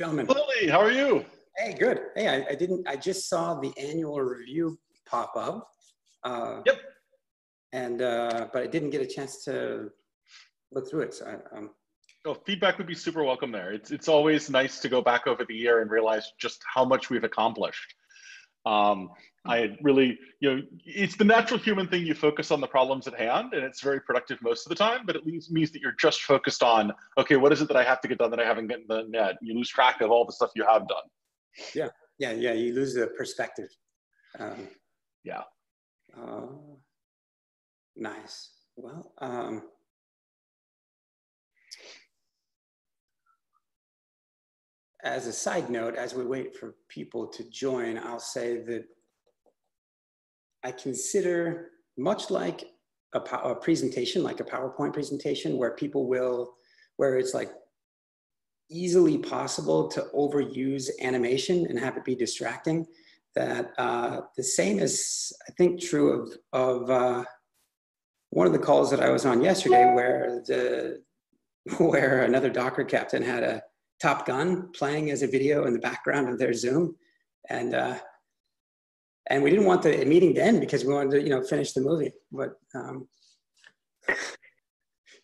Gentlemen. Lily, how are you? Hey, good. Hey, I, I didn't, I just saw the annual review pop up. Uh, Yep. And, uh, but I didn't get a chance to look through it. So I, um, Oh, feedback would be super welcome there. It's it's always nice to go back over the year and realize just how much we've accomplished. Um, I really, you know, it's the natural human thing. You focus on the problems at hand, and it's very productive most of the time. But it leaves, means that you're just focused on, okay, what is it that I have to get done that I haven't gotten done yet? You lose track of all the stuff you have done. yeah, yeah, yeah. You lose the perspective. Um, Yeah. uh, nice. Well, um, as a side note, as we wait for people to join, I'll say that I consider much like a, a presentation, like a PowerPoint presentation, where people will, where it's like easily possible to overuse animation and have it be distracting. That uh, the same is, I think, true of of uh, one of the calls that I was on yesterday, where the where another Docker captain had a Top Gun playing as a video in the background of their Zoom, and uh, and we didn't want the meeting to end because we wanted to, you know, finish the movie. But um,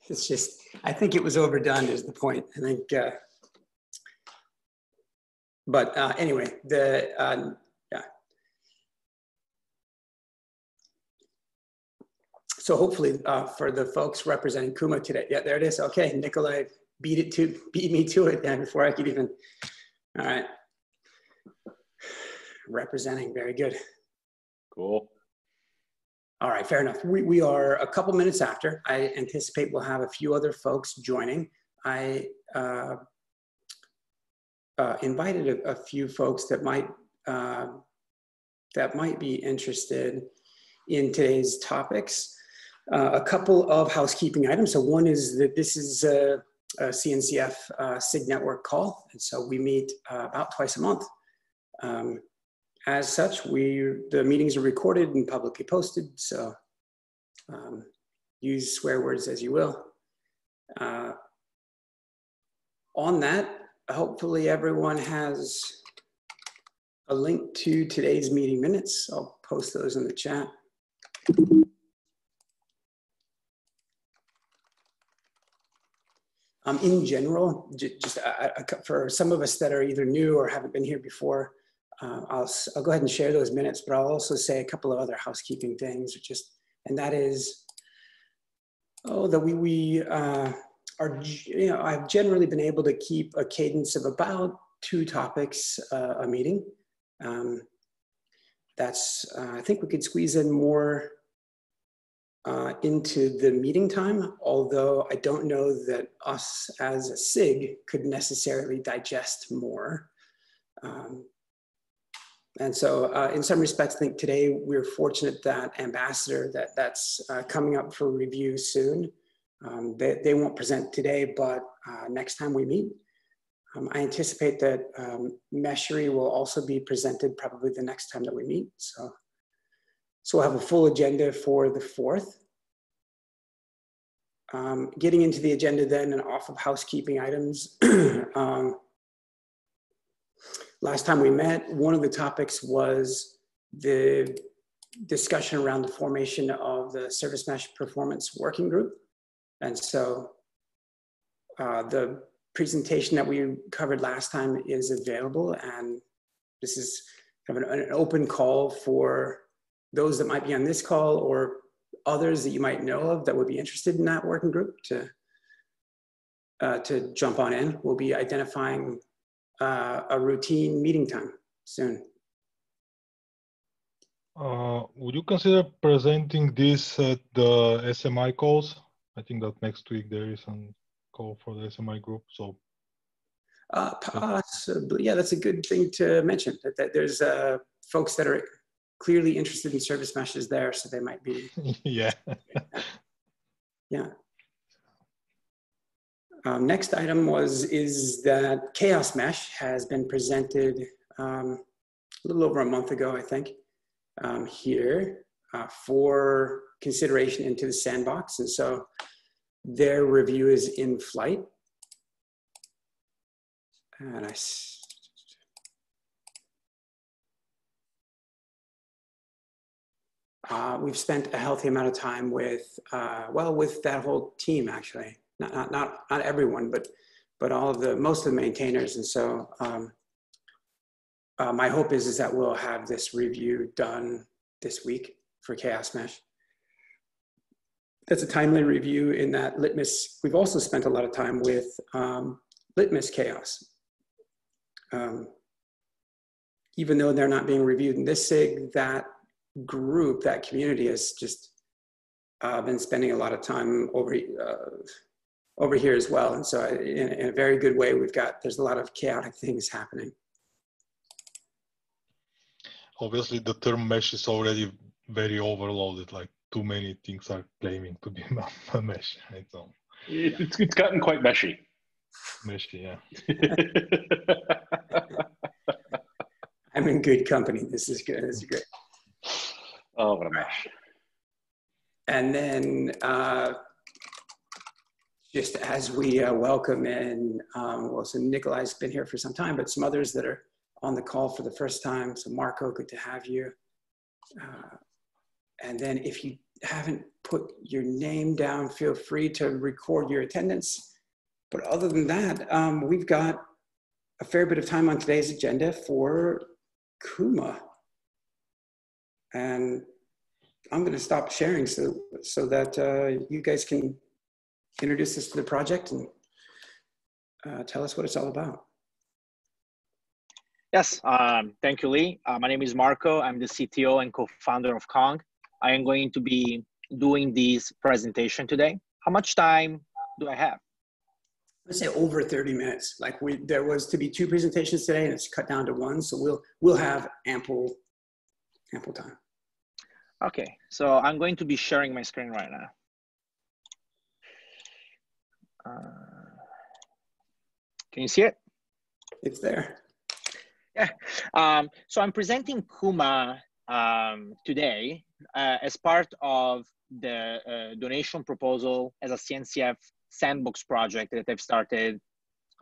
it's just, I think it was overdone. Is the point? I think. Uh, but uh, anyway, the uh, yeah. So hopefully, uh, for the folks representing Kuma today, yeah, there it is. Okay, Nikolai beat it to beat me to it then before I could even. All right. Representing, very good. Cool. All right, fair enough. We, we are a couple minutes after. I anticipate we'll have a few other folks joining. I uh, uh, invited a, a few folks that might uh, that might be interested in today's topics. Uh, a couple of housekeeping items. So one is that this is a, CNCF uh, SIG network call, and so we meet uh, about twice a month. Um, as such, we the meetings are recorded and publicly posted. So um, use swear words as you will. Uh, on that, hopefully everyone has a link to today's meeting minutes. I'll post those in the chat. Um, in general, just uh, for some of us that are either new or haven't been here before, uh, I'll, I'll go ahead and share those minutes, but I'll also say a couple of other housekeeping things, just, and that is, oh, that we, we uh, are, you know, I've generally been able to keep a cadence of about two topics uh, a meeting. Um, that's, uh, I think we could squeeze in more uh, into the meeting time, although I don't know that us as a SIG could necessarily digest more. Um, and so uh, in some respects, I think today we're fortunate that Ambassador, that that's uh, coming up for review soon. Um, they, they won't present today, but uh, next time we meet, um, I anticipate that um, will also be presented probably the next time that we meet. So, so we'll have a full agenda for the 4th. Um, getting into the agenda then and off of housekeeping items. um, last time we met, one of the topics was the discussion around the formation of the Service Mesh Performance Working Group. And so uh, the presentation that we covered last time is available and this is kind of an, an open call for those that might be on this call or others that you might know of that would be interested in that working group to uh, to jump on in. We'll be identifying uh, a routine meeting time soon. Uh, would you consider presenting this at the SMI calls? I think that next week there is a call for the SMI group. So, uh, possibly, yeah, that's a good thing to mention. That, that there's uh, folks that are clearly interested in service meshes there, so they might be. yeah. yeah. Um, next item was is that Chaos Mesh has been presented um, a little over a month ago, I think, um, here uh, for consideration into the sandbox. And so their review is in flight. And I, uh, we've spent a healthy amount of time with, uh, well, with that whole team actually. Not, not, not, not everyone, but, but all of the, most of the maintainers. And so um, uh, my hope is, is that we'll have this review done this week for Chaos Mesh. That's a timely review in that Litmus, we've also spent a lot of time with um, Litmus Chaos. Um, even though they're not being reviewed in this SIG, that group, that community has just uh, been spending a lot of time over, uh, over here as well. And so in, in, a very good way, we've got, there's a lot of chaotic things happening. Obviously the term mesh is already very overloaded, like too many things are claiming to be a mesh. Right? So it, it's, it's gotten quite meshy. Meshy, yeah. I'm in good company. This is good. This is great. Oh, what a mesh. And then uh, just as we uh, welcome in, um, well, so Nikolai's been here for some time, but some others that are on the call for the first time. So Marco, good to have you. Uh, and then if you haven't put your name down, feel free to record your attendance. But other than that, um, we've got a fair bit of time on today's agenda for Kuma. And I'm going to stop sharing so, so that uh, you guys can introduce us to the project and uh, tell us what it's all about. Yes, um, thank you, Lee. Uh, my name is Marco. I'm the CTO and co-founder of Kong. I am going to be doing this presentation today. How much time do I have? Let's say over 30 minutes. Like we, there was to be two presentations today and it's cut down to one. So we'll, we'll have ample, ample time. Okay, so I'm going to be sharing my screen right now. Uh, can you see it? It's there. Yeah. Um, so I'm presenting Kuma um, today uh, as part of the uh, donation proposal as a CNCF sandbox project that I've started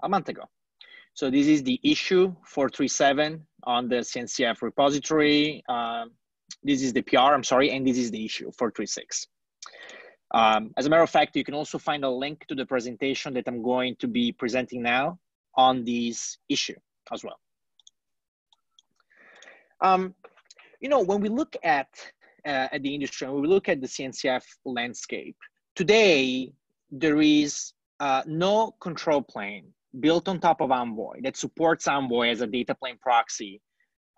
a month ago. So this is the issue 437 on the CNCF repository. Uh, this is the PR, I'm sorry, and this is the issue 436. Um, as a matter of fact, you can also find a link to the presentation that I'm going to be presenting now on this issue as well. Um, you know, when we look at uh, at the industry, when we look at the CNCF landscape today, there is uh, no control plane built on top of Envoy that supports Envoy as a data plane proxy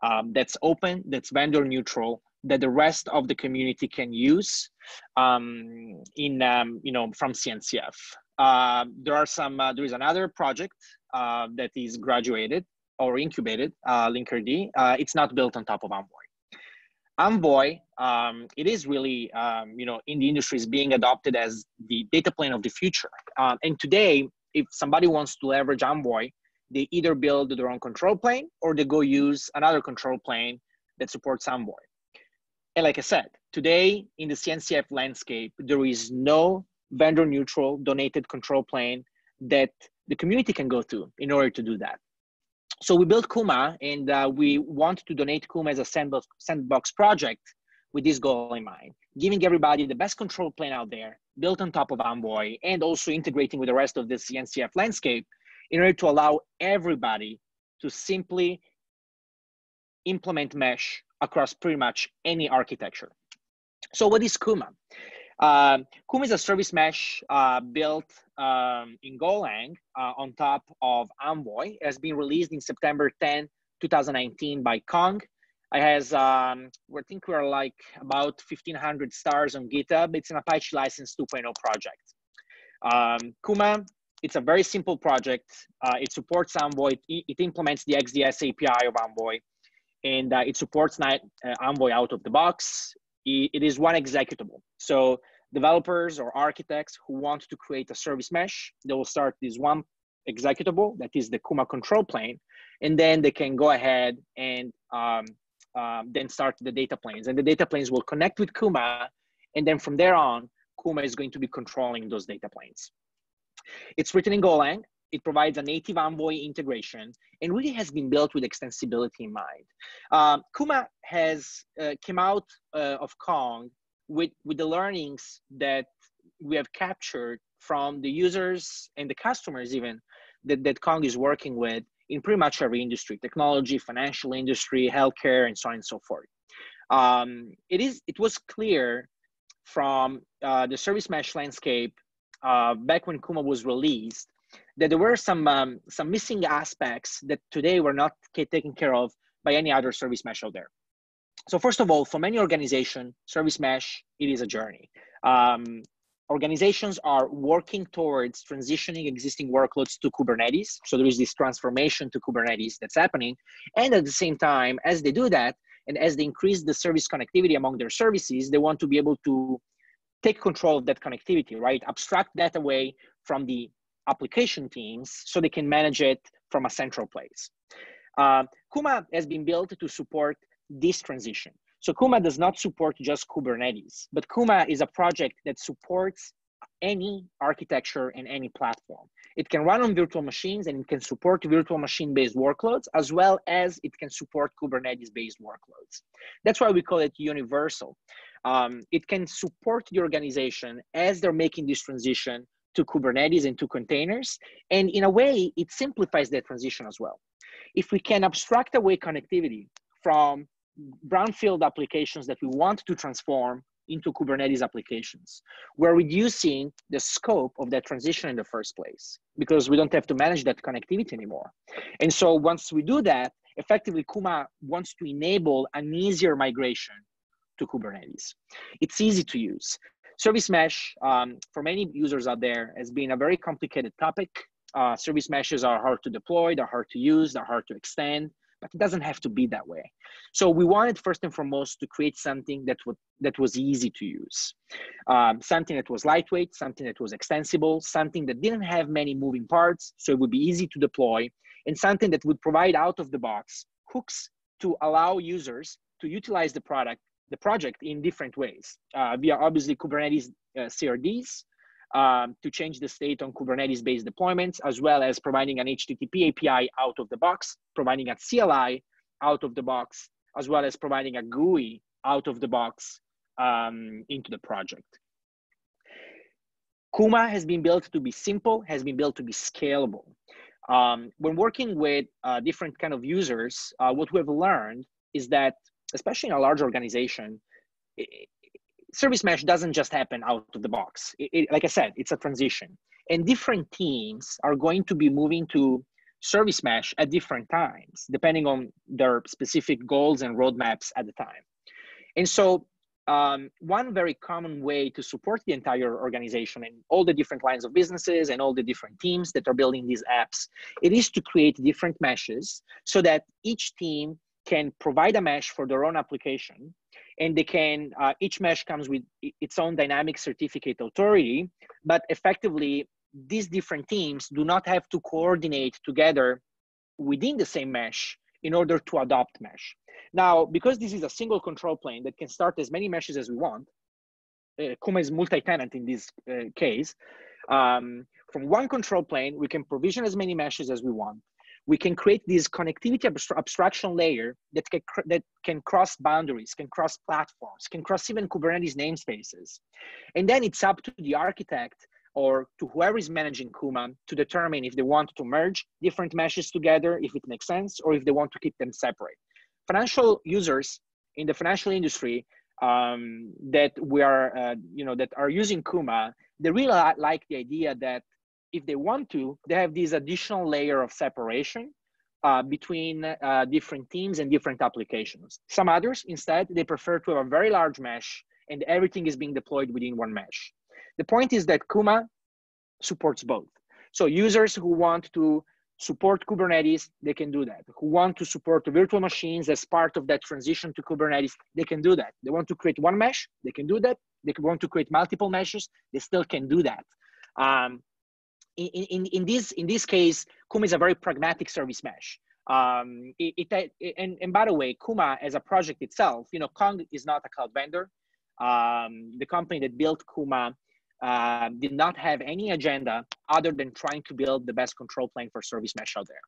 um, that's open, that's vendor neutral, that the rest of the community can use um, in um, you know from CNCF. Uh, there are some. Uh, there is another project uh, that is graduated or incubated, uh, Linkerd. Uh, it's not built on top of Envoy. Envoy, um, it is really, um, you know, in the industry is being adopted as the data plane of the future. Um, and today, if somebody wants to leverage Envoy, they either build their own control plane or they go use another control plane that supports Envoy. And like I said, today in the CNCF landscape, there is no vendor neutral donated control plane that the community can go to in order to do that so we built Kuma and uh, we want to donate Kuma as a sandbox, sandbox project with this goal in mind, giving everybody the best control plane out there, built on top of Envoy, and also integrating with the rest of the CNCF landscape in order to allow everybody to simply implement mesh across pretty much any architecture. So what is Kuma? Uh, Kuma is a service mesh uh, built um, in Golang uh, on top of Envoy. It has been released in September 10, 2019 by Kong. It has, um, I think we're like about 1500 stars on GitHub. It's an Apache License 2.0 project. Um, Kuma, it's a very simple project. Uh, it supports Envoy. It, it, implements the XDS API of Envoy, and uh, it supports uh, Envoy out of the box. it, it is one executable. So developers or architects who want to create a service mesh, they will start this one executable that is the Kuma control plane, and then they can go ahead and um, um, then start the data planes. And the data planes will connect with Kuma, and then from there on, Kuma is going to be controlling those data planes. It's written in Golang. it provides a native Envoy integration and really has been built with extensibility in mind. Um, Kuma has uh, came out uh, of Kong with, with the learnings that we have captured from the users and the customers even that, that Kong is working with in pretty much every industry, technology, financial industry, healthcare, and so on and so forth. Um, it, is, it was clear from uh, the service mesh landscape uh, back when Kuma was released that there were some um, some missing aspects that today were not taken care of by any other service mesh out there. So first of all, for many organizations, service mesh it is a journey. Um, organizations are working towards transitioning existing workloads to Kubernetes. So there is this transformation to Kubernetes that's happening, and at the same time, as they do that, and as they increase the service connectivity among their services, they want to be able to take control of that connectivity, right? Abstract that away from the application teams so they can manage it from a central place. Uh, Kuma has been built to support this transition. So Kuma does not support just Kubernetes, but Kuma is a project that supports any architecture and any platform. It can run on virtual machines and it can support virtual machine based workloads as well as it can support Kubernetes based workloads. That's why we call it universal. Um, it can support the organization as they're making this transition to Kubernetes and to containers. And in a way, it simplifies that transition as well. If we can abstract away connectivity from brownfield applications that we want to transform into Kubernetes applications. We're reducing the scope of that transition in the first place because we don't have to manage that connectivity anymore. And so once we do that, effectively Kuma wants to enable an easier migration to Kubernetes. It's easy to use. Service mesh, um, for many users out there, has been a very complicated topic. Uh, service meshes are hard to deploy, they're hard to use, they're hard to extend but it doesn't have to be that way. So we wanted first and foremost to create something that would that was easy to use, um, something that was lightweight, something that was extensible, something that didn't have many moving parts, so it would be easy to deploy, and something that would provide out of the box hooks to allow users to utilize the product, the project in different ways uh, via obviously Kubernetes uh, CRDs, um, to change the state on Kubernetes-based deployments, as well as providing an HTTP API out of the box, providing a CLI out of the box, as well as providing a GUI out of the box um, into the project. Kuma has been built to be simple, has been built to be scalable. Um, when working with uh, different kind of users, uh, what we've learned is that, especially in a large organization, service mesh doesn't just happen out of the box. It, it, like I said, it's a transition. And different teams are going to be moving to service mesh at different times, depending on their specific goals and roadmaps at the time. And so um, one very common way to support the entire organization and all the different lines of businesses and all the different teams that are building these apps, it is to create different meshes so that each team can provide a mesh for their own application and they can uh, each mesh comes with its own dynamic certificate authority but effectively these different teams do not have to coordinate together within the same mesh in order to adopt mesh. Now because this is a single control plane that can start as many meshes as we want uh, kuma is multi-tenant in this uh, case um, from one control plane we can provision as many meshes as we want we can create this connectivity abstraction layer that can, that can cross boundaries, can cross platforms, can cross even Kubernetes namespaces. And then it's up to the architect or to whoever is managing Kuma to determine if they want to merge different meshes together, if it makes sense, or if they want to keep them separate. Financial users in the financial industry um, that we are, uh, you know, that are using Kuma, they really like the idea that if they want to, they have this additional layer of separation uh, between uh, different teams and different applications. Some others, instead, they prefer to have a very large mesh and everything is being deployed within one mesh. The point is that Kuma supports both. So users who want to support Kubernetes, they can do that. Who want to support virtual machines as part of that transition to Kubernetes, they can do that. They want to create one mesh, they can do that. They want to create multiple meshes, they still can do that. Um, in, in, in, this, in this case, Kuma is a very pragmatic service mesh. Um, it, it, and, and by the way, Kuma as a project itself, you know, Kong is not a cloud vendor. Um, the company that built Kuma uh, did not have any agenda other than trying to build the best control plane for service mesh out there.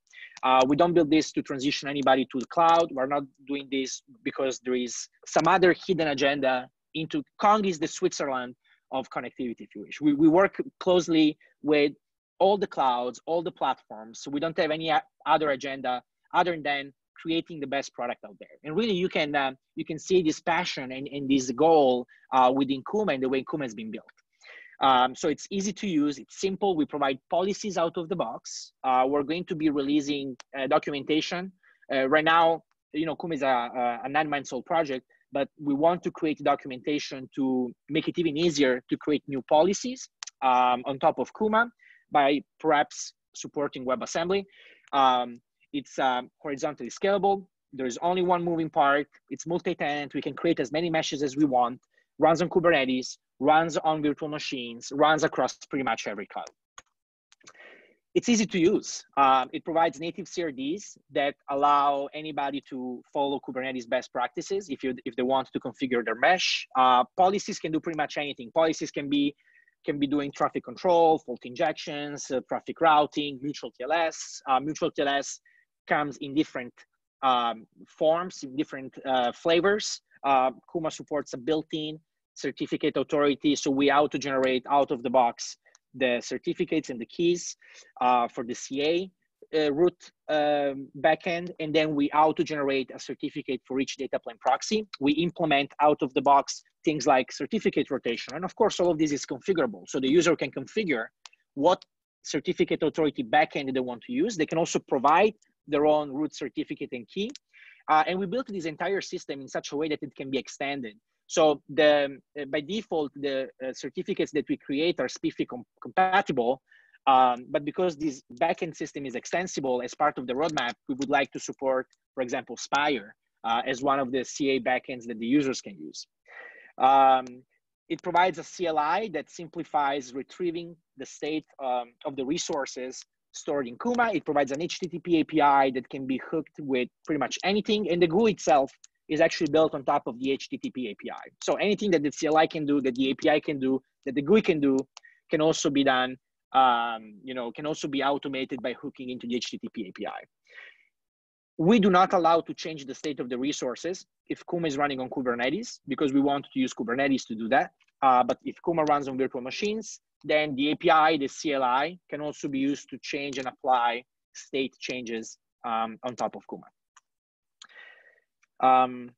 Uh, we don't build this to transition anybody to the cloud. We're not doing this because there is some other hidden agenda into Kong is the Switzerland of connectivity, if you wish. We, we work closely with all the clouds, all the platforms. So we don't have any other agenda other than creating the best product out there. And really, you can uh, you can see this passion and, and this goal uh, within Kuma and the way Kuma has been built. Um, so it's easy to use, it's simple. We provide policies out of the box. Uh, we're going to be releasing uh, documentation. Uh, right now, you know, Kuma is a, a, a nine-month old project, but we want to create documentation to make it even easier to create new policies um, on top of Kuma by perhaps supporting WebAssembly. Um, it's um, horizontally scalable. There's only one moving part. It's multi-tenant. We can create as many meshes as we want. Runs on Kubernetes, runs on virtual machines, runs across pretty much every cloud. It's easy to use. Um, it provides native CRDs that allow anybody to follow Kubernetes best practices if, you, if they want to configure their mesh. Uh, policies can do pretty much anything. Policies can be can be doing traffic control, fault injections, uh, traffic routing, mutual TLS. Uh, mutual TLS comes in different um, forms, in different uh, flavors. Uh, Kuma supports a built-in certificate authority, so we auto-generate out of the box the certificates and the keys uh, for the CA uh, root um, backend, and then we auto-generate a certificate for each data plane proxy. We implement out of the box things like certificate rotation, and of course, all of this is configurable, so the user can configure what certificate authority backend they want to use. They can also provide their own root certificate and key. Uh, and we built this entire system in such a way that it can be extended. So the, uh, by default, the uh, certificates that we create are SPIFFE com compatible, um, but because this backend system is extensible as part of the roadmap, we would like to support, for example, Spire uh, as one of the CA backends that the users can use. Um, it provides a CLI that simplifies retrieving the state um, of the resources stored in Kuma. It provides an HTTP API that can be hooked with pretty much anything. And the GUI itself is actually built on top of the HTTP API. So anything that the CLI can do, that the API can do, that the GUI can do, can also be done, um, you know, can also be automated by hooking into the HTTP API. We do not allow to change the state of the resources if Kuma is running on Kubernetes because we want to use Kubernetes to do that. Uh, but if Kuma runs on virtual machines, then the API, the CLI, can also be used to change and apply state changes um, on top of Kuma. Um,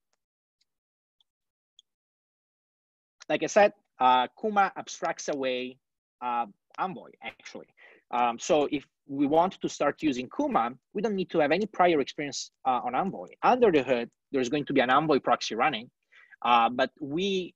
like I said, uh, Kuma abstracts away uh, Envoy, actually. Um, so if we want to start using Kuma, we don't need to have any prior experience uh, on Envoy. Under the hood, there's going to be an Envoy proxy running, uh, but we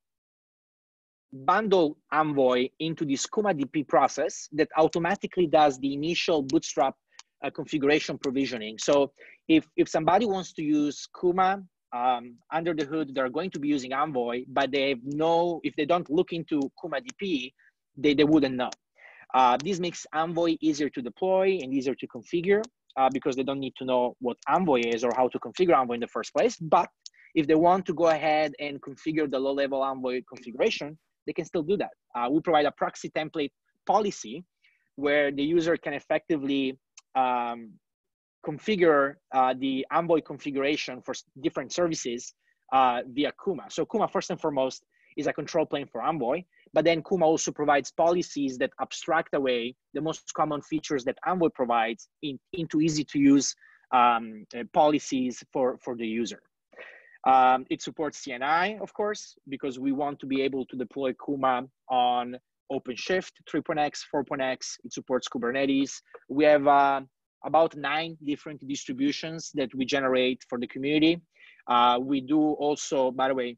bundle Envoy into this Kuma DP process that automatically does the initial bootstrap uh, configuration provisioning. So if, if somebody wants to use Kuma um, under the hood, they're going to be using Envoy, but they have no, if they don't look into Kuma DP, they, they wouldn't know. Uh, this makes Envoy easier to deploy and easier to configure uh, because they don't need to know what Envoy is or how to configure Envoy in the first place. But if they want to go ahead and configure the low-level Envoy configuration, they can still do that. Uh, we provide a proxy template policy where the user can effectively um, configure uh, the Envoy configuration for different services uh, via Kuma. So Kuma, first and foremost, is a control plane for Envoy, but then Kuma also provides policies that abstract away the most common features that Envoy provides in, into easy to use um, uh, policies for, for the user. Um, it supports CNI, of course, because we want to be able to deploy Kuma on OpenShift 3.x, 4.x. It supports Kubernetes. We have uh, about nine different distributions that we generate for the community. Uh, we do also, by the way,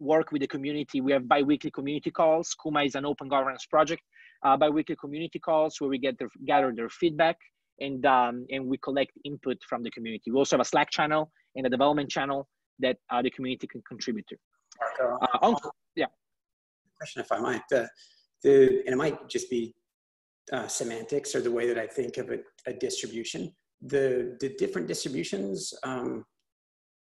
work with the community. We have bi-weekly community calls. Kuma is an open governance project. Uh, bi-weekly community calls where we get their, gather their feedback and, um, and we collect input from the community. We also have a Slack channel and a development channel that uh, the community can contribute to. Marco, uh, on, yeah. Question, if I might. The, the, and it might just be uh, semantics or the way that I think of a, a distribution. The, the different distributions, um,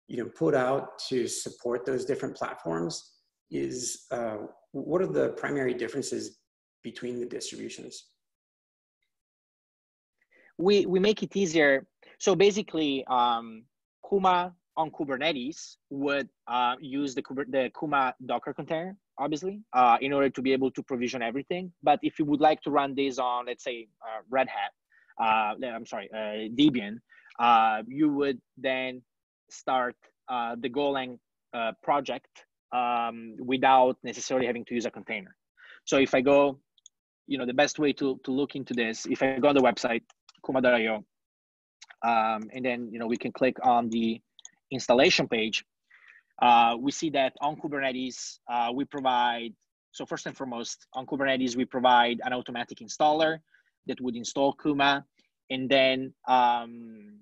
you know, put out to support those different platforms is uh, what are the primary differences between the distributions? We, we make it easier. So basically, um, Kuma on Kubernetes would uh, use the, the Kuma Docker container, obviously, uh, in order to be able to provision everything. But if you would like to run this on, let's say, uh, Red Hat, uh, I'm sorry, uh, Debian, you would then start the Golang project um, without necessarily having to use a container. So if I go, you know, the best way to, to look into this, if I go on the website, kuma.io, um, and then, you know, we can click on the installation page, uh, we see that on Kubernetes, uh, we provide, so first and foremost, on Kubernetes, we provide an automatic installer that would install Kuma. And then um,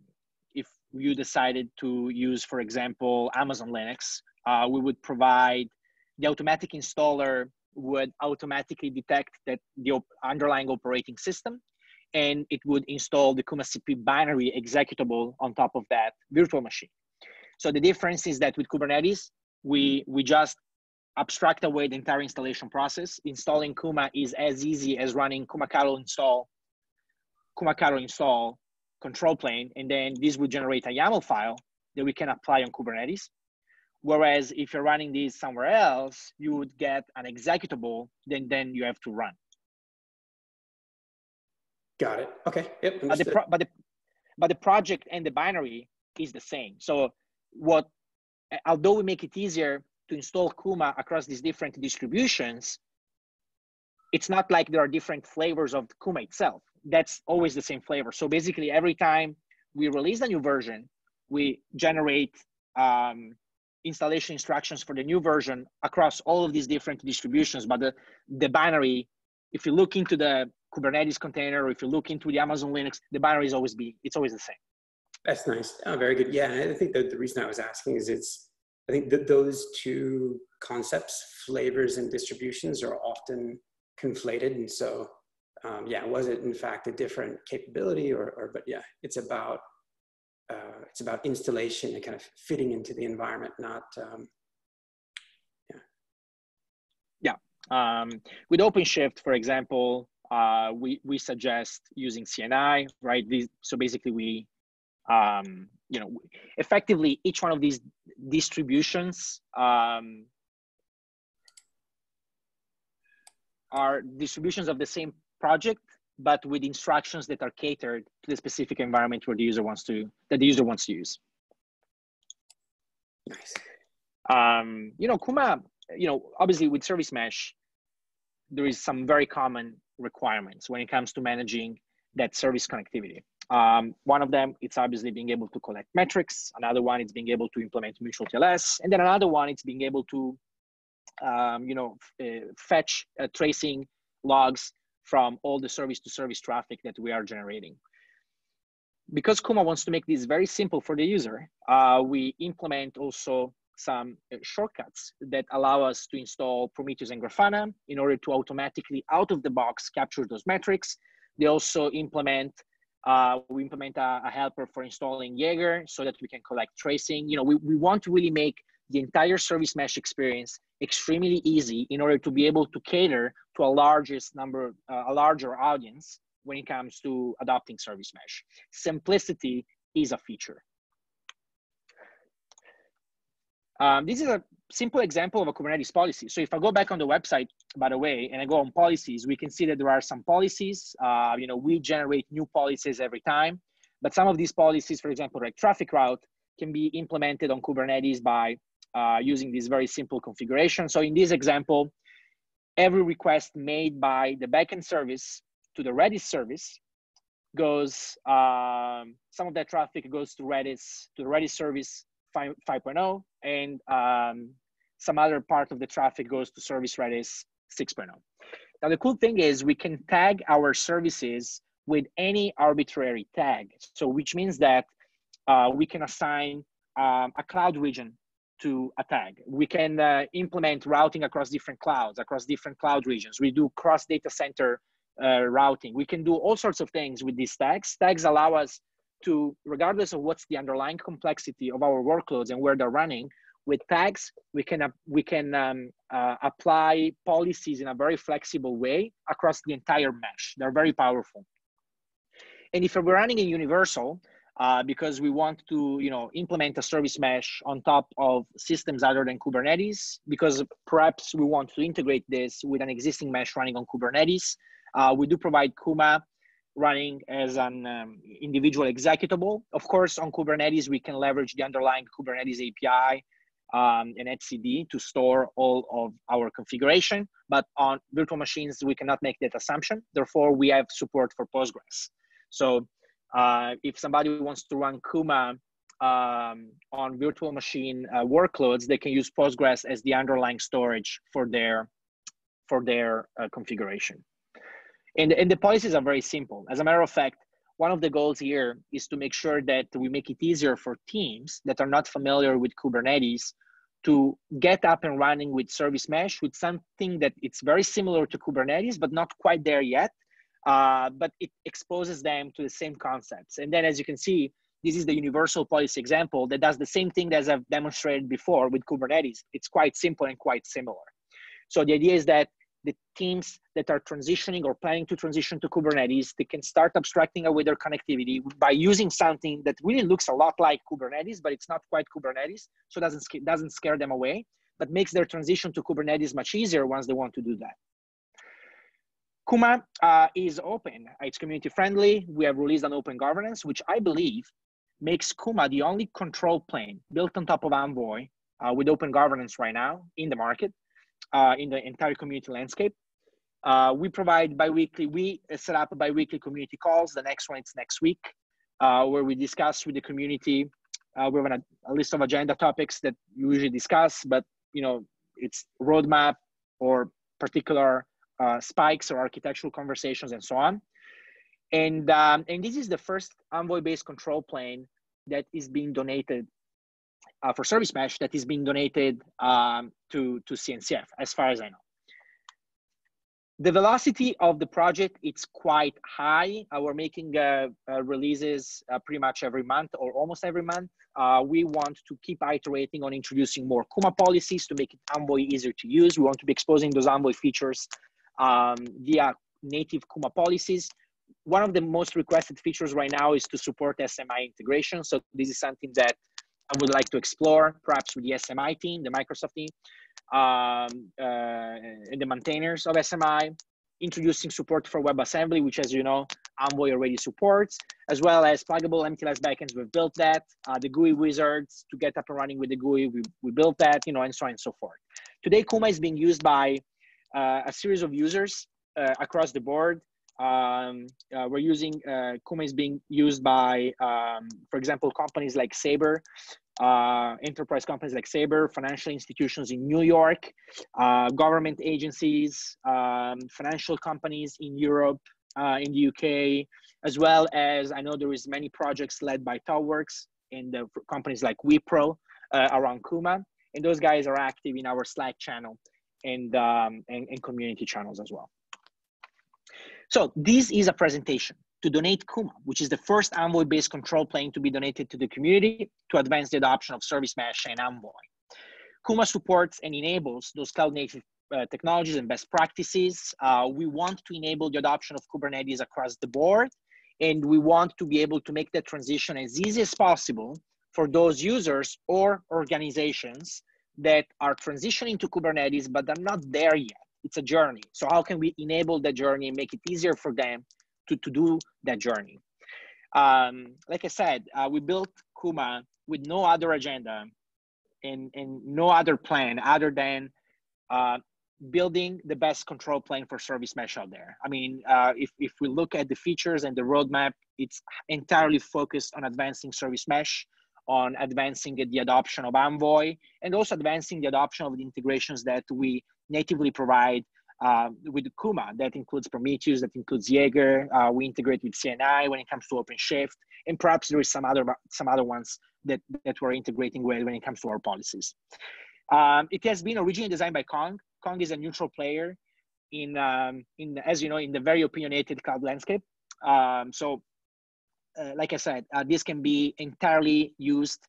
you decided to use, for example, Amazon Linux, uh, we would provide the automatic installer would automatically detect that the op underlying operating system and it would install the Kuma CP binary executable on top of that virtual machine. So the difference is that with Kubernetes, we, we just abstract away the entire installation process. Installing Kuma is as easy as running kumactl install, kumactl install control plane, and then this would generate a YAML file that we can apply on Kubernetes. Whereas if you're running this somewhere else, you would get an executable, then, then you have to run. Got it. Okay. Yep. But the, pro- but the but the project and the binary is the same. So what, although we make it easier to install Kuma across these different distributions, it's not like there are different flavors of Kuma itself. That's always the same flavor. So basically, every time we release a new version, we generate um, installation instructions for the new version across all of these different distributions. But the, the binary, if you look into the Kubernetes container, or if you look into the Amazon Linux, the binary is always be, it's always the same. That's nice. Oh, very good. Yeah, I think that the reason I was asking is it's, I think that those two concepts, flavors and distributions, are often conflated. And so, um, yeah, was it in fact a different capability or, or but yeah, it's about, uh, it's about installation and kind of fitting into the environment, not, um, yeah. Yeah. Um, with OpenShift, for example, uh, we, we suggest using CNI, right? These, so basically we um, you know, effectively each one of these distributions um, are distributions of the same project, but with instructions that are catered to the specific environment where the user wants to, that the user wants to use. Nice. Um, you know, Kuma, you know, obviously with service mesh, there is some very common requirements when it comes to managing that service connectivity. Um, one of them, it's obviously being able to collect metrics. Another one, it's being able to implement mutual TLS. And then another one, it's being able to, um, you know, uh, fetch uh, tracing logs from all the service to service traffic that we are generating. Because Kuma wants to make this very simple for the user, uh, we implement also some uh, shortcuts that allow us to install Prometheus and Grafana in order to automatically out of the box capture those metrics. They also implement uh, we implement a, a, helper for installing Jaeger so that we can collect tracing. You know, we, we want to really make the entire service mesh experience extremely easy in order to be able to cater to a largest number, uh, a larger audience when it comes to adopting service mesh. Simplicity is a feature. Um, this is a simple example of a Kubernetes policy. So if I go back on the website, by the way, and I go on policies, we can see that there are some policies. Uh, you know, we generate new policies every time, but some of these policies, for example, like traffic route, can be implemented on Kubernetes by uh, using this very simple configuration. So in this example, every request made by the backend service to the Redis service goes, um, some of that traffic goes to Redis, to the Redis service 5.0 and um, some other part of the traffic goes to service Redis 6.0. Now the cool thing is we can tag our services with any arbitrary tag. So which means that uh, we can assign um, a cloud region to a tag. We can uh, implement routing across different clouds, across different cloud regions. We do cross data center uh, routing. We can do all sorts of things with these tags. Tags allow us to, regardless of what's the underlying complexity of our workloads and where they're running, with tags, we can, we can um, uh, apply policies in a very flexible way across the entire mesh. They're very powerful. And if we're running a universal, uh, because we want to you know implement a service mesh on top of systems other than kubernetes because perhaps we want to integrate this with an existing mesh running on kubernetes. Uh, we do provide kuma running as an um, individual executable. Of course on kubernetes we can leverage the underlying kubernetes api um, and etcd to store all of our configuration but on virtual machines we cannot make that assumption. Therefore we have support for postgres. So uh, if somebody wants to run Kuma um, on virtual machine uh, workloads, they can use Postgres as the underlying storage for their for their uh, configuration. And, and the policies are very simple. As a matter of fact, one of the goals here is to make sure that we make it easier for teams that are not familiar with Kubernetes to get up and running with service mesh with something that it's very similar to Kubernetes, but not quite there yet uh, but it exposes them to the same concepts. And then as you can see, this is the universal policy example that does the same thing as I've demonstrated before with Kubernetes. It's quite simple and quite similar. So the idea is that the teams that are transitioning or planning to transition to Kubernetes, they can start abstracting away their connectivity by using something that really looks a lot like Kubernetes, but it's not quite Kubernetes, so it doesn't, doesn't scare them away, but makes their transition to Kubernetes much easier once they want to do that. Kuma uh, is open, it's community friendly. We have released an open governance, which I believe makes Kuma the only control plane built on top of Envoy uh, with open governance right now in the market, uh, in the entire community landscape. Uh, we provide biweekly, we set up biweekly community calls. The next one is next week, uh, where we discuss with the community. Uh, we have a, a list of agenda topics that we usually discuss, but you know, it's roadmap or particular uh, spikes or architectural conversations and so on. And, um, and this is the first Envoy-based control plane that is being donated uh, for Service Mesh that is being donated um, to, to CNCF, as far as I know. The velocity of the project, it's quite high. Uh, we're making uh, uh, releases uh, pretty much every month or almost every month. We want to keep iterating on introducing more Kuma policies to make it Envoy easier to use. We want to be exposing those Envoy features um, via native Kuma policies. One of the most requested features right now is to support SMI integration. So this is something that I would like to explore, perhaps with the SMI team, the Microsoft team, um, uh, and the maintainers of SMI, introducing support for WebAssembly, which as you know, Envoy already supports, as well as pluggable MTLS backends. We've built that. Uh, the GUI wizards to get up and running with the GUI, we, we built that, you know, and so on and so forth. Today, Kuma is being used by a series of users uh, across the board. Um, uh, we're using Kuma is being used by, um, for example, companies like Sabre, uh, enterprise companies like Sabre, financial institutions in New York, uh, government agencies, um, financial companies in Europe, uh, in the UK, as well as I know there is many projects led by ThoughtWorks and the companies like Wipro around Kuma. And those guys are active in our Slack channel and, um, and, and community channels as well. So this is a presentation to donate Kuma, which is the first Envoy-based control plane to be donated to the community to advance the adoption of Service Mesh and Envoy. Kuma supports and enables those cloud-native uh, technologies and best practices. Uh, we want to enable the adoption of Kubernetes across the board, and we want to be able to make that transition as easy as possible for those users or organizations that are transitioning to Kubernetes, but they're not there yet. It's a journey. So how can we enable that journey and make it easier for them to, to do that journey? Um, like I said, uh, we built Kuma with no other agenda and, and no other plan other than uh, building the best control plane for service mesh out there. I mean, uh, if, if we look at the features and the roadmap, it's entirely focused on advancing service mesh on advancing the adoption of Envoy and also advancing the adoption of the integrations that we natively provide uh, with Kuma. That includes Prometheus, that includes Jaeger. Uh, we integrate with CNI when it comes to OpenShift, and perhaps there is some other some other ones that that we're integrating with when it comes to our policies. Um, it has been originally designed by Kong. Kong is a neutral player in um, in as you know in the very opinionated cloud landscape. Um, so like I said, uh, this can be entirely used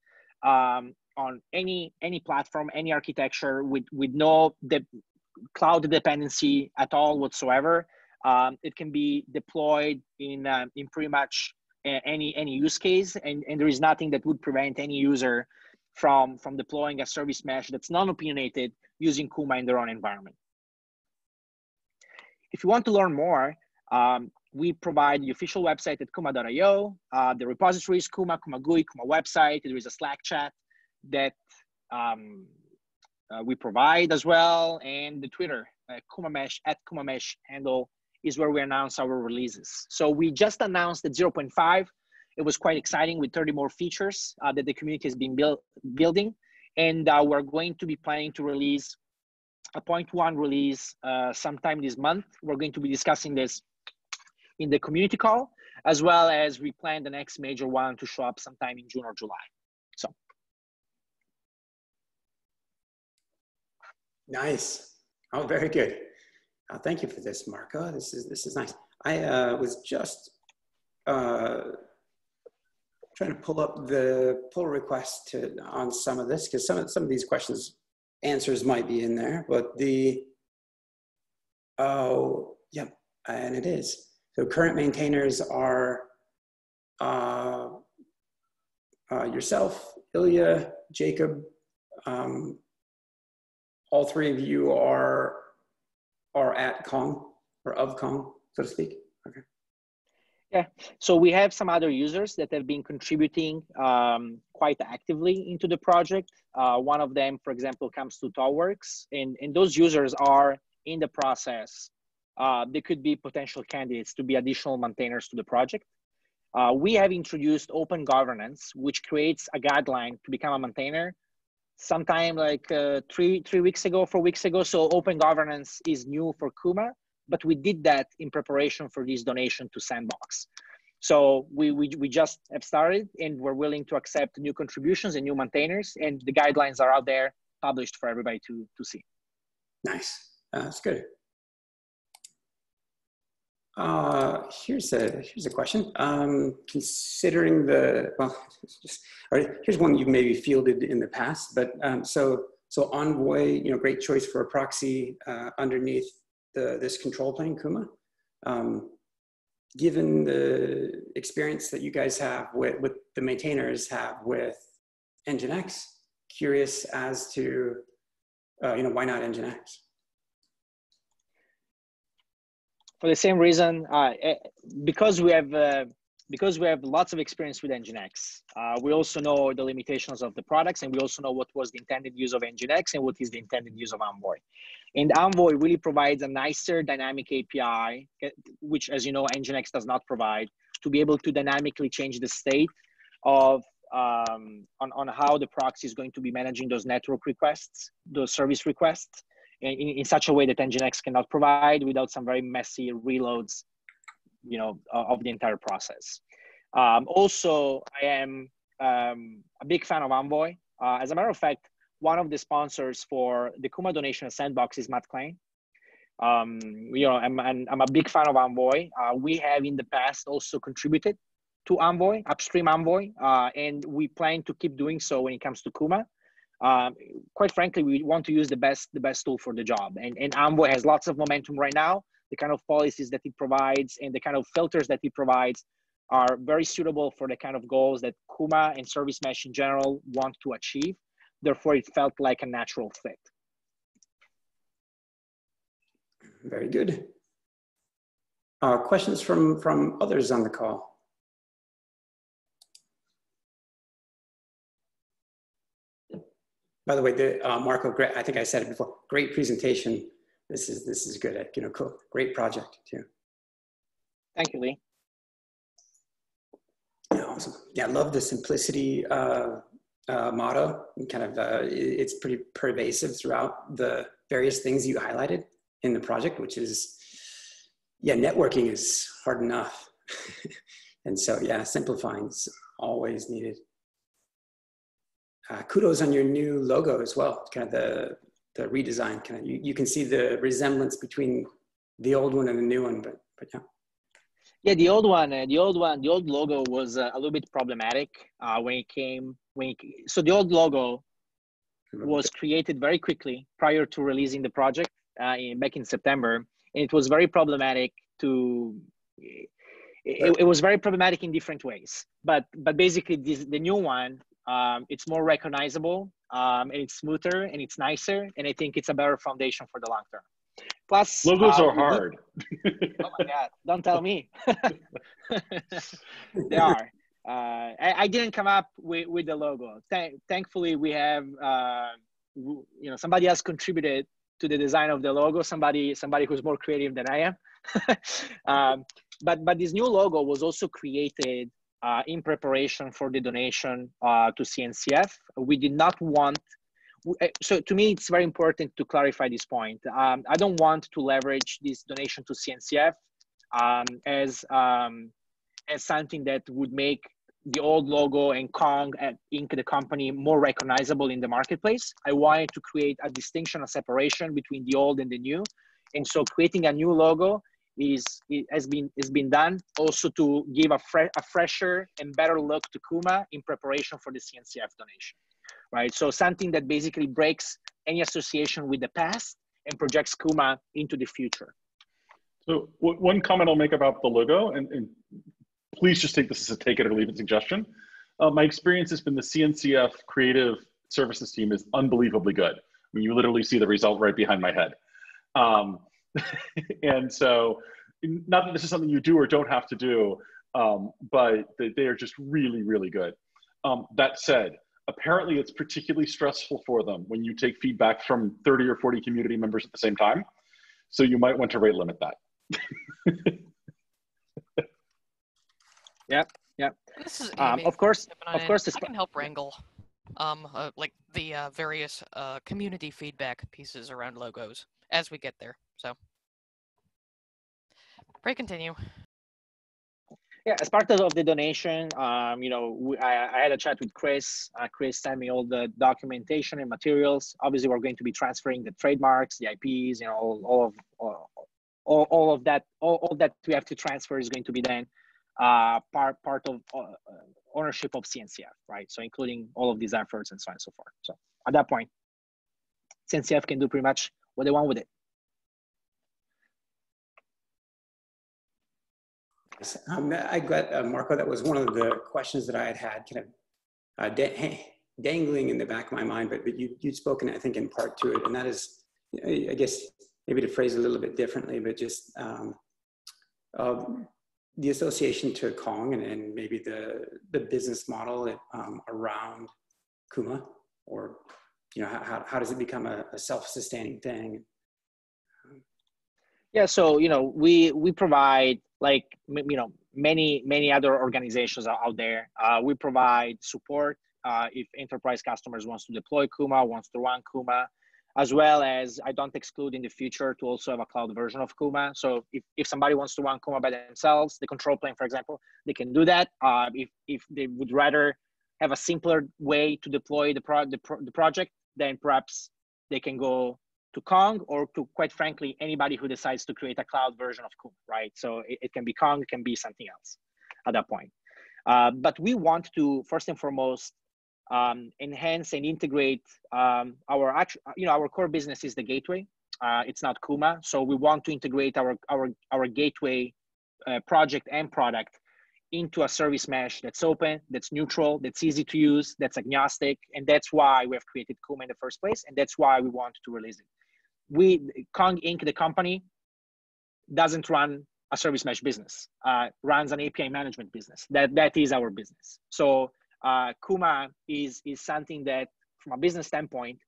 um, on any any platform, any architecture with with no de- cloud dependency at all whatsoever. Um, it can be deployed in uh, in pretty much any any use case, and, and there is nothing that would prevent any user from from deploying a service mesh that's non-opinionated using Kuma in their own environment. If you want to learn more, um, we provide the official website at kuma.io. Uh, the repository is Kuma, Kuma GUI, Kuma website. There is a Slack chat that um, uh, we provide as well. And the Twitter, uh, Kuma Mesh, at Kuma Mesh handle is where we announce our releases. So we just announced the 0.5. It was quite exciting with 30 more features uh, that the community has been build, building. And uh, we're going to be planning to release a 0.1 release uh, sometime this month. We're going to be discussing this in the community call, as well as we plan the next major one to show up sometime in June or July. So. Nice. Oh, very good. Uh, thank you for this, Marco. This is this is nice. I uh, was just uh, trying to pull up the pull request to, on some of this because some of some of these questions answers might be in there, but the oh yep, and it is. So current maintainers are uh, uh, yourself, Ilya, Jacob. Um, all three of you are are at Kong or of Kong, so to speak. Okay. Yeah, so we have some other users that have been contributing um, quite actively into the project. Uh, one of them, for example, comes to ThoughtWorks, and, and those users are in the process uh, they could be potential candidates to be additional maintainers to the project. Uh, we have introduced open governance, which creates a guideline to become a maintainer sometime like uh, three, three weeks ago, four weeks ago. So open governance is new for Kuma, but we did that in preparation for this donation to Sandbox. So we, we, we just have started and we're willing to accept new contributions and new maintainers and the guidelines are out there published for everybody to, to see. Nice, uh, that's good. Uh, here's a here's a question. Um, considering the well, just, all right, here's one you've maybe fielded in the past, but um, so so Envoy, you know, great choice for a proxy uh, underneath the this control plane Kuma. Um, given the experience that you guys have with, with the maintainers have with Nginx, curious as to uh, you know why not Nginx? For the same reason, uh, eh, because we have uh, because we have lots of experience with Nginx, uh, we also know the limitations of the products, and we also know what was the intended use of Nginx and what is the intended use of Envoy. And Envoy really provides a nicer dynamic API, eh, which, as you know, Nginx does not provide, to be able to dynamically change the state of um, on, on how the proxy is going to be managing those network requests, those service requests in, in such a way that Nginx cannot provide without some very messy reloads, you know, of the entire process. Um, also, I am um, a big fan of Envoy. Uh, as a matter of fact, one of the sponsors for the Kuma donation sandbox is Matt Klein. Um, you know, I'm, I'm a big fan of Envoy. Uh, we have in the past also contributed to Envoy, upstream Envoy, uh, and we plan to keep doing so when it comes to Kuma um, quite frankly, we want to use the best the best tool for the job. And, and Envoy has lots of momentum right now. The kind of policies that it provides and the kind of filters that it provides are very suitable for the kind of goals that Kuma and Service Mesh in general want to achieve. Therefore, it felt like a natural fit. Very good. Uh, questions from, from others on the call? By the way, the, uh, Marco, great, I think I said it before, great presentation. This is, this is good, you know, cool, great project too. Thank you, Lee. Yeah, awesome. Yeah, I love the simplicity uh, uh, motto. Kind of, uh, it's pretty pervasive throughout the various things you highlighted in the project, which is, yeah, networking is hard enough. and so, yeah, simplifying is always needed uh, kudos on your new logo as well. Kind of the the redesign. Kind of you, you can see the resemblance between the old one and the new one. But but yeah. Yeah, the old one, uh, the old one, the old logo was uh, a little bit problematic uh, when it came. When it, so the old logo was created very quickly prior to releasing the project uh, in, back in September, and it was very problematic to. It, it was very problematic in different ways, but but basically this, the new one, um, it's more recognizable, um, and it's smoother and it's nicer, and I think it's a better foundation for the long term. Plus, logos uh, are hard. oh my god! Don't tell me. they are. Uh, I, I, didn't come up with, with the logo. Th- thankfully, we have uh, you know somebody else contributed to the design of the logo. Somebody somebody who's more creative than I am. um, but but this new logo was also created uh, in preparation for the donation uh, to CNCF. We did not want uh, so to me, it's very important to clarify this point. Um, I don't want to leverage this donation to CNCF um, as um, as something that would make the old logo and Kong and Inc. the company more recognizable in the marketplace. I wanted to create a distinction, a separation between the old and the new, and so creating a new logo is it has been has been done also to give a, fre- a fresher and better look to Kuma in preparation for the CNCF donation right? So something that basically breaks any association with the past and projects Kuma into the future. So one comment I'll make about the logo, and, and please just take this as a take it or leave it suggestion. Uh, my experience has been the CNCF creative services team is unbelievably good. I mean, you literally see the result right behind my head. Um, and so, not that this is something you do or don't have to do, um, but they, they, are just really, really good. Um, that said, apparently it's particularly stressful for them when you take feedback from 30 or 40 community members at the same time. So you might want to rate limit that. yep, yep. This is um, of course, of course, I can help wrangle um, uh, like the uh, various uh, community feedback pieces around logos as we get there. So, pray continue. Yeah as part of the donation um, you know we, I, I, had a chat with chris uh, chris sent me all the documentation and materials. Obviously we're going to be transferring the trademarks the ips you know all, all of all, all of that all, all that we have to transfer is going to be then uh, part part of uh, ownership of cncf right? So including all of these efforts and so on and so forth. So at that point cncf can do pretty much what they want with it Um, I got, uh, Marco, that was one of the questions that I had had kind of uh, da dangling in the back of my mind, but, but you, you'd spoken, I think, in part to it. And that is, I guess, maybe to phrase a little bit differently, but just um, uh, the association to Kong and, and, maybe the, the business model um, around Kuma, or you know, how, how does it become a, a self-sustaining thing? Yeah, so you know, we we provide like you know many many other organizations out there. Uh, we provide support uh, if enterprise customers wants to deploy Kuma, wants to run Kuma, as well as I don't exclude in the future to also have a cloud version of Kuma. So if, if somebody wants to run Kuma by themselves, the control plane, for example, they can do that. Uh, if, if they would rather have a simpler way to deploy the, pro- the, pro- the project, then perhaps they can go to Kong or to quite frankly anybody who decides to create a cloud version of Kong, right? So it, it can be Kong, it can be something else at that point. Uh, but we want to first and foremost um, enhance and integrate um, our actual, you know, our core business is the gateway. Uh, it's not Kuma, so we want to integrate our our our gateway uh, project and product into a service mesh that's open, that's neutral, that's easy to use, that's agnostic, and that's why we have created Kuma in the first place, and that's why we want to release it we Kong Inc. the company doesn't run a service mesh business. Uh, runs an API management business. That that is our business. So uh, Kuma is is something that, from a business standpoint,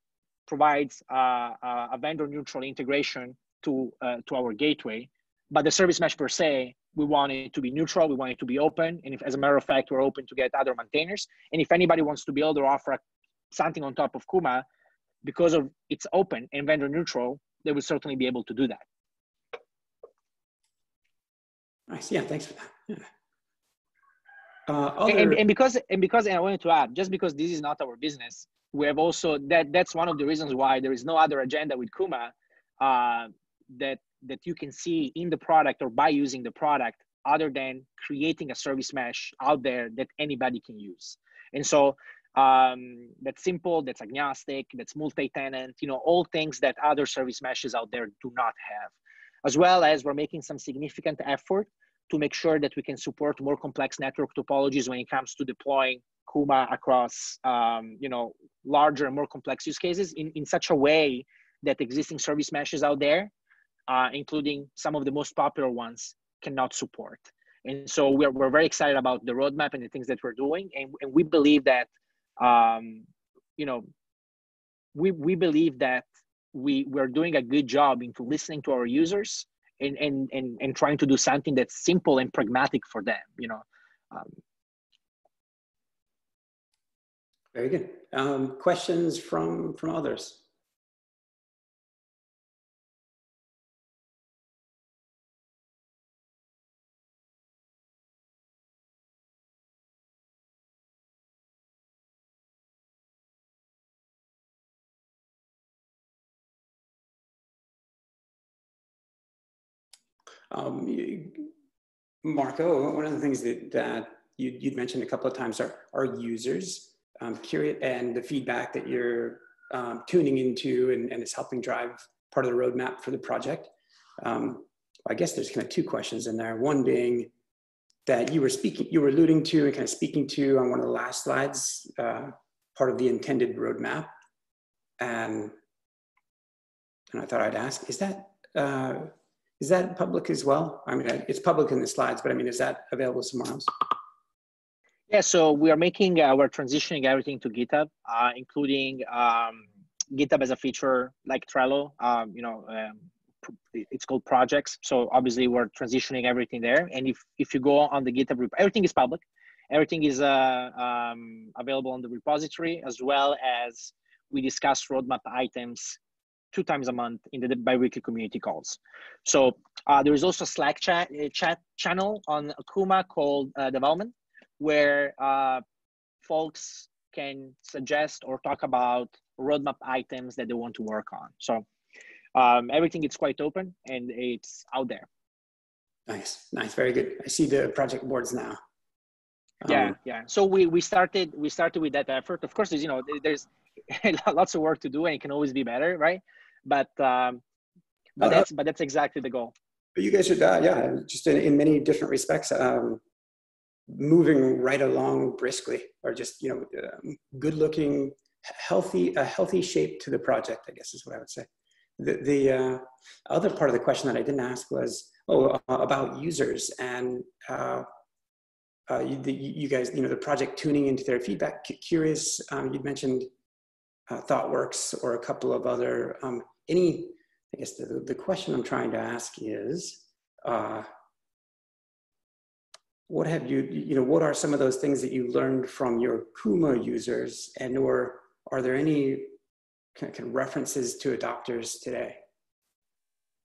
provides uh, a vendor neutral integration to uh, to our gateway. But the service mesh per se, we want it to be neutral. We want it to be open. And if, as a matter of fact, we're open to get other maintainers. And if anybody wants to build or offer something on top of Kuma, because of it's open and vendor neutral, they would certainly be able to do that. Nice. Yeah, thanks for that. Yeah. Uh, other... and, and because and because and I wanted to add, just because this is not our business, we have also that that's one of the reasons why there is no other agenda with Kuma uh, that that you can see in the product or by using the product other than creating a service mesh out there that anybody can use. And so um, that's simple, that's agnostic, that's multi-tenant, you know, all things that other service meshes out there do not have. As well as we're making some significant effort to make sure that we can support more complex network topologies when it comes to deploying Kuma across, um, you know, larger and more complex use cases in, in such a way that existing service meshes out there, uh, including some of the most popular ones, cannot support. And so we're, we're very excited about the roadmap and the things that we're doing. And, and we believe that, um, you know, we, we believe that we, we're doing a good job into listening to our users and, and, and, and trying to do something that's simple and pragmatic for them, you know. Um, Very good. Um, questions from, from others? Um, Marco, one of the things that, that you, would mentioned a couple of times are, are users. Um, curious and the feedback that you're um, tuning into and, and is helping drive part of the roadmap for the project. Um, I guess there's kind of two questions in there. One being that you were speaking, you were alluding to and kind of speaking to on one of the last slides, uh, part of the intended roadmap. And, and I thought I'd ask, is that, uh, is that public as well? I mean, it's public in the slides, but I mean, is that available somewhere else? Yeah, so we are making, uh, we're transitioning everything to GitHub, uh, including um, GitHub as a feature like Trello. Um, you know, um, it's called projects. So obviously we're transitioning everything there. And if, if you go on the GitHub, everything is public. Everything is uh, um, available on the repository as well as we discuss roadmap items two times a month in the biweekly community calls. So uh, there is also a Slack chat, chat channel on Kuma called uh, development where uh, folks can suggest or talk about roadmap items that they want to work on. So um, everything is quite open and it's out there. Nice, nice, very good. I see the project boards now. Um, yeah, yeah. So we we started we started with that effort. Of course, there's you know there's lots of work to do and it can always be better, right? But um, but uh, that's but that's exactly the goal. But you guys are uh, yeah, just in, in many different respects. Um, moving right along briskly or just you know um, good looking healthy a healthy shape to the project i guess is what i would say the, the uh, other part of the question that i didn't ask was oh uh, about users and uh, uh, you, the, you, guys you know the project tuning into their feedback curious um, you mentioned uh, thoughtworks or a couple of other um, any i guess the, the question i'm trying to ask is uh, what have you, you know, what are some of those things that you learned from your Kuma users and or are there any kind of references to adopters today?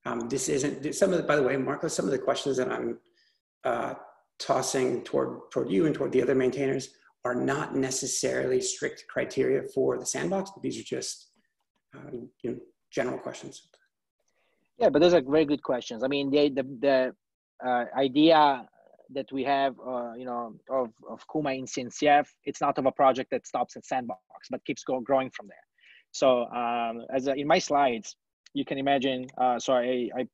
Um, this isn't, some of the, by the way, Marco, some of the questions that I'm uh, tossing toward, toward you and toward the other maintainers are not necessarily strict criteria for the sandbox, but these are just um, you know, general questions. Yeah, but those are very good questions. I mean, the, the, the uh, idea that we have, uh, you know, of, of Kuma in CNCF, it's not of a project that stops at Sandbox, but keeps go, growing from there. So um, as a, in my slides, you can imagine, uh, so I, I,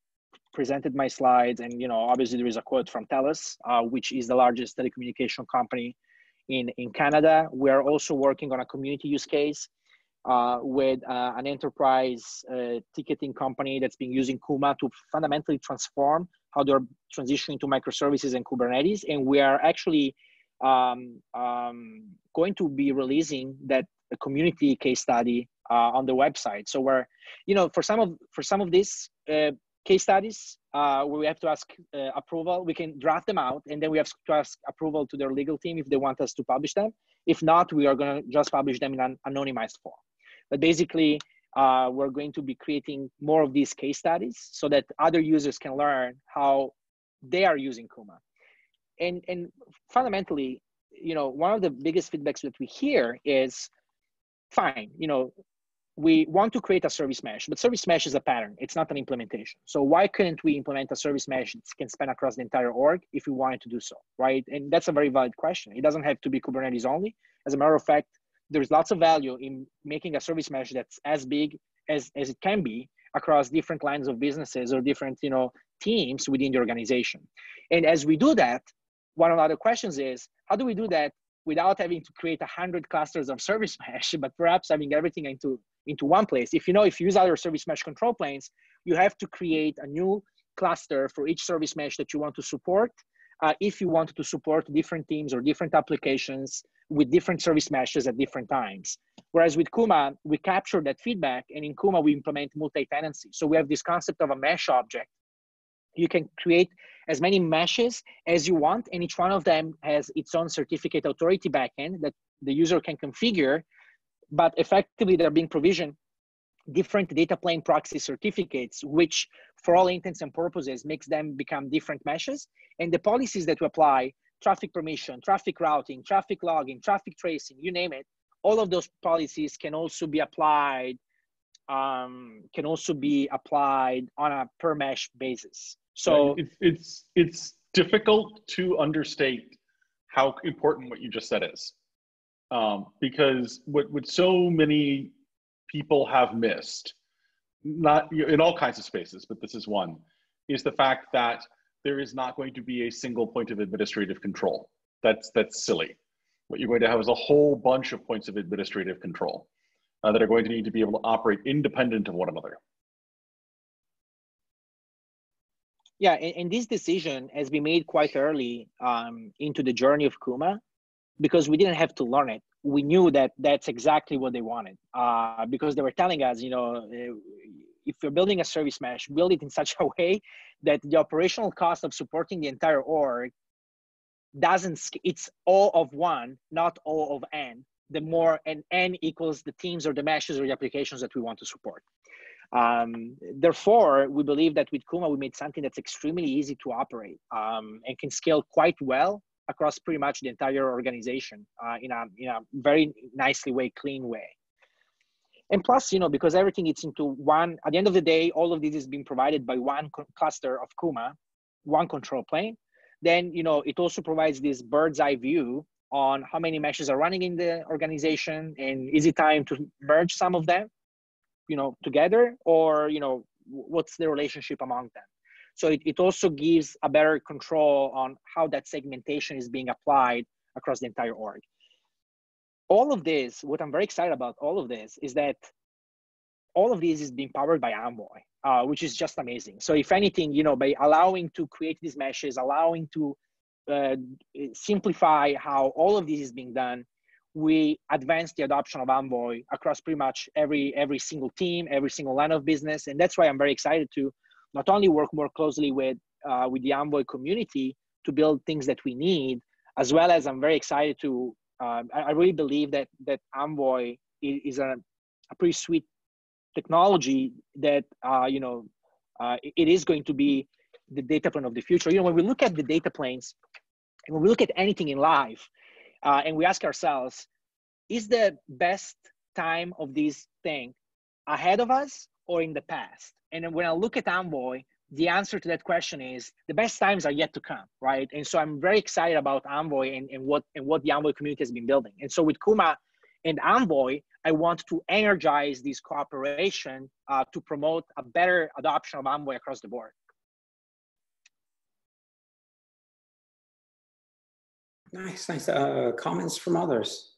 presented my slides and, you know, obviously there is a quote from TELUS, uh, which is the largest telecommunication company in, in Canada. We're also working on a community use case uh, with uh, an enterprise uh, ticketing company that's been using Kuma to fundamentally transform how they're transitioning to microservices and Kubernetes. And we are actually um, um, going to be releasing that community case study uh, on the website. So we're, you know, for some of for some of these uh, case studies, uh, we have to ask approval, we can draft them out, and then we have to ask approval to their legal team if they want us to publish them. If not, we are going to just publish them in an anonymized form. But basically, uh, we're going to be creating more of these case studies so that other users can learn how they are using Kuma. And, and fundamentally, you know, one of the biggest feedbacks that we hear is fine, you know, we want to create a service mesh, but service mesh is a pattern. It's not an implementation. So why couldn't we implement a service mesh that can span across the entire org if we wanted to do so, right? And that's a very valid question. It doesn't have to be Kubernetes only. As a matter of fact, there's lots of value in making a service mesh that's as big as, as it can be across different lines of businesses or different, you know, teams within the organization. And as we do that, one of the other questions is, how do we do that without having to create a hundred clusters of service mesh, but perhaps having everything into, into one place. If you know, if you use other service mesh control planes, you have to create a new cluster for each service mesh that you want to support. Uh, if you want to support different teams or different applications with different service meshes at different times. Whereas with Kuma, we capture that feedback and in Kuma, we implement multi-tenancy. So we have this concept of a mesh object. You can create as many meshes as you want, and each one of them has its own certificate authority backend that the user can configure, but effectively they're being provisioned different data plane proxy certificates, which for all intents and purposes makes them become different meshes. And the policies that we apply, traffic permission, traffic routing, traffic logging, traffic tracing, you name it, all of those policies can also be applied um, can also be applied on a per mesh basis. So it's, it's it's difficult to understate how important what you just said is, um, because what what so many people have missed, not in all kinds of spaces, but this is one, is the fact that there is not going to be a single point of administrative control. That's that's silly. What you're going to have is a whole bunch of points of administrative control uh, that are going to need to be able to operate independent of one another. Yeah, and, and, this decision has been made quite early um, into the journey of Kuma because we didn't have to learn it. We knew that that's exactly what they wanted uh, because they were telling us, you know, if you're building a service mesh, build it in such a way that the operational cost of supporting the entire org doesn't, it's all of one, not all of n. The more and n equals the teams or the meshes or the applications that we want to support. Um, therefore, we believe that with Kuma, we made something that's extremely easy to operate um, and can scale quite well across pretty much the entire organization uh, in, a, in a very nicely way, clean way. And plus, you know, because everything is into one, at the end of the day, all of this is being provided by one cluster of Kuma, one control plane. Then, you know, it also provides this bird's eye view on how many meshes are running in the organization and is it time to merge some of them you know together or you know what's the relationship among them so it, it also gives a better control on how that segmentation is being applied across the entire org all of this what i'm very excited about all of this is that all of this is being powered by envoy uh, which is just amazing so if anything you know by allowing to create these meshes allowing to uh, simplify how all of this is being done we advance the adoption of Envoy across pretty much every every single team, every single line of business, and that's why I'm very excited to not only work more closely with uh, with the Envoy community to build things that we need, as well as I'm very excited to. I, I, really believe that that Envoy is, is a, a pretty sweet technology that uh, you know uh, it is going to be the data plane of the future. You know, when we look at the data planes, and when we look at anything in life, uh, and we ask ourselves, is the best time of this thing ahead of us or in the past? And when I look at Envoy, the answer to that question is the best times are yet to come, right? And so I'm very excited about Envoy and, and what and what the Envoy community has been building. And so with Kuma and Envoy, I want to energize this cooperation uh, to promote a better adoption of Envoy across the board. Nice, nice. Uh, comments from others?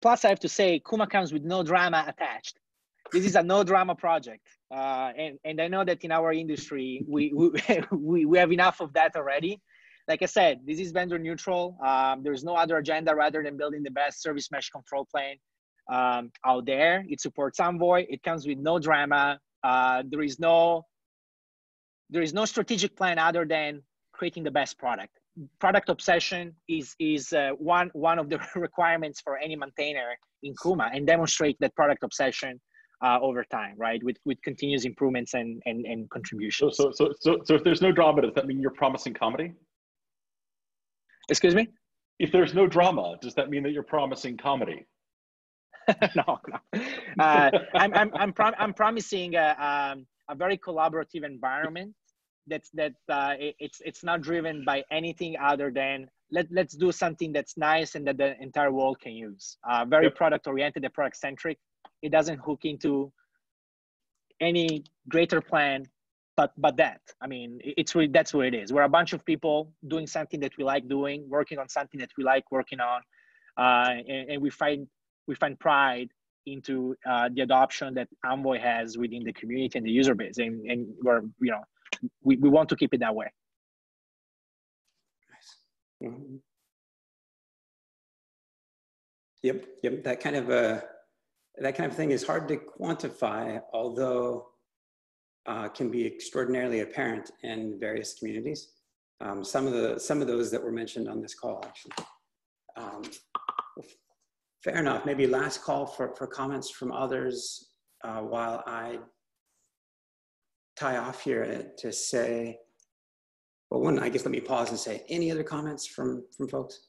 Plus, I have to say, Kuma comes with no drama attached. This is a no drama project. Uh, and, and I know that in our industry, we, we, we have enough of that already. Like I said, this is vendor neutral. Um, there's no other agenda rather than building the best service mesh control plane um, out there. It supports Envoy. It comes with no drama. Uh, there is no there is no strategic plan other than creating the best product. Product obsession is is uh, one one of the requirements for any maintainer in Kuma, and demonstrate that product obsession uh, over time, right? With with continuous improvements and and, and contributions. So, so so so if there's no drama, does that mean you're promising comedy? Excuse me. if there's no drama, does that mean that you're promising comedy? no, no. Uh, I'm, I'm, I'm, prom- I'm promising a, um, a very collaborative environment that's that uh, it, it's it's not driven by anything other than let let's do something that's nice and that the entire world can use. Uh, very yep. product oriented and product centric. It doesn't hook into any greater plan, but but that. I mean, it's really that's what it is. We're a bunch of people doing something that we like doing, working on something that we like working on, uh, and, and we find we find pride into uh, the adoption that Envoy has within the community and the user base, and, and we're you know we, we want to keep it that way. Nice. Mm-hmm. Yep, yep. That kind of uh, that kind of thing is hard to quantify, although uh, can be extraordinarily apparent in various communities. Um, some of the some of those that were mentioned on this call, actually. Um, fair enough. Maybe last call for for comments from others uh, while I tie off here to say, well, one, I guess let me pause and say, any other comments from, from folks?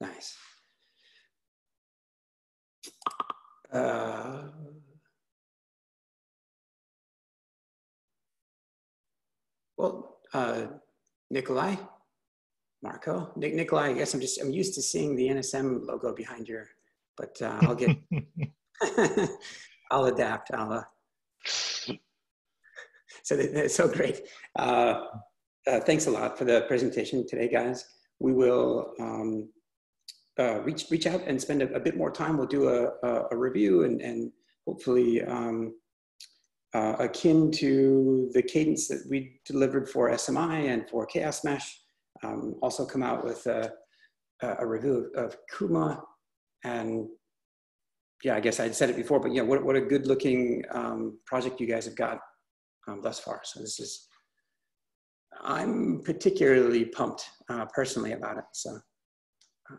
Nice. Uh, well, uh, Nikolai, Marco, Nick, Nikolai, I guess I'm just, I'm used to seeing the NSM logo behind your but uh, I'll get, I'll adapt. I'll, uh, so that's so great. Uh, uh, thanks a lot for the presentation today, guys. We will um, uh, reach reach out and spend a, a, bit more time. We'll do a, a, a review and, and hopefully um, uh, akin to the cadence that we delivered for SMI and for Chaos Mesh. Um, also come out with a, a review of Kuma and yeah, I guess I'd said it before, but yeah, what, what a good looking um, project you guys have got um, thus far. So this is, I'm particularly pumped uh, personally about it. So.